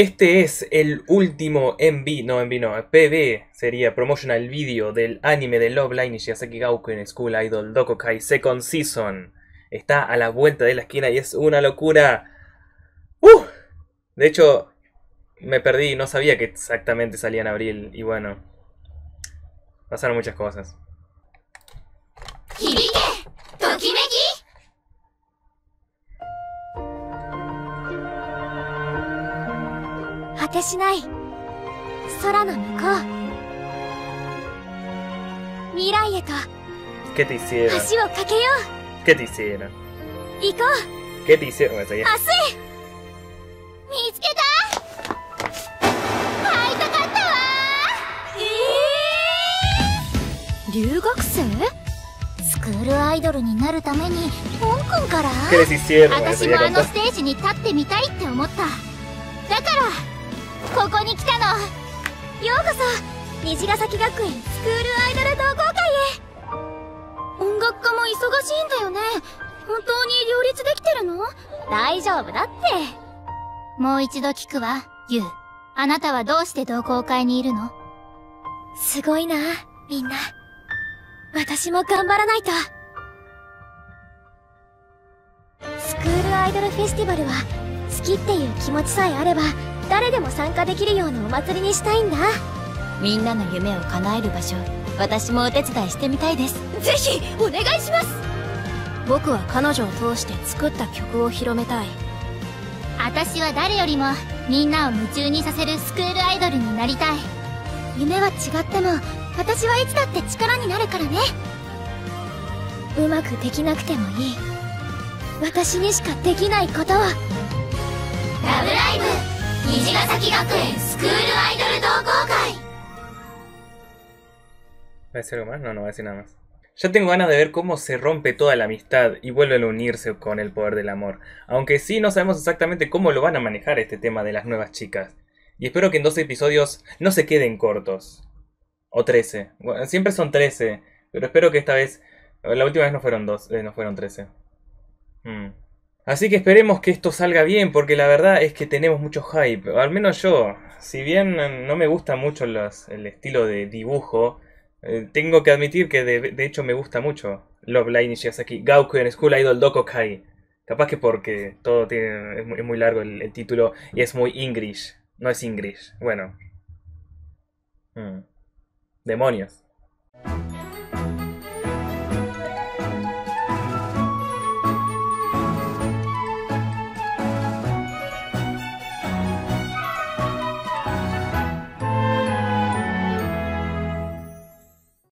Este es el último MV, no MV no, PV sería promotional video del anime de Love Line Shiyasaki en School Idol Dokokai Second Season. Está a la vuelta de la esquina y es una locura. ¡Uh! De hecho, me perdí, no sabía que exactamente salía en abril y bueno, pasaron muchas cosas. 果てしない。空の向こう。未来へと.橋を架けよ.う。行こう。¿Qué 明日へ見つけた！会いたかったわ！えー、留学生？スクールアイドルになるために香港から？私もあの.ステージに立ってみたいって思った。だからここに来たの。ようこそ。虹ヶ崎学園スクールアイドル同好会へ。音楽家も忙しいんだよね。本当に両立できてるの？大丈夫だって。もう一度聞くわユウ。あなたはどうして同好会にいるの？すごいなみんな。私も頑張らないと。スクールアイドルフェスティバルは好きっていう気持ちさえあれば誰でも参加できるようなお祭りにしたいんだ。みんなの夢を叶える場所私もお手伝いしてみたいです。ぜひお願いします。僕は彼女を通して作った曲を広めたい。私は誰よりもみんなを夢中にさせるスクールアイドルになりたい。夢は違っても私はいつだって力になるからね。うまくできなくてもいい。私にしかできないことを。ラブライブ 虹ヶ崎学園スクールアイドル同好会 ¿Va a decir algo más? No, no va a decir nada más. Ya tengo ganas de ver cómo se rompe toda la amistad y vuelven a unirse con el poder del amor. Aunque sí no sabemos exactamente cómo lo van a manejar este tema de las nuevas chicas. Y espero que en dos episodios no se queden cortos. O 13. Bueno, siempre son 13. Pero espero que esta vez... La última vez no fueron dos, eh, no fueron 13. Hmm. Así que esperemos que esto salga bien, porque la verdad es que tenemos mucho hype. Al menos yo. Si bien no me gusta mucho el estilo de dibujo, eh, tengo que admitir que de, hecho me gusta mucho Love Line y Shiyasaki Gauku en School Idol Dokokai. Capaz que porque todo tiene, es, muy, largo el, título y es muy English. No es English. Bueno. Hmm. Demonios.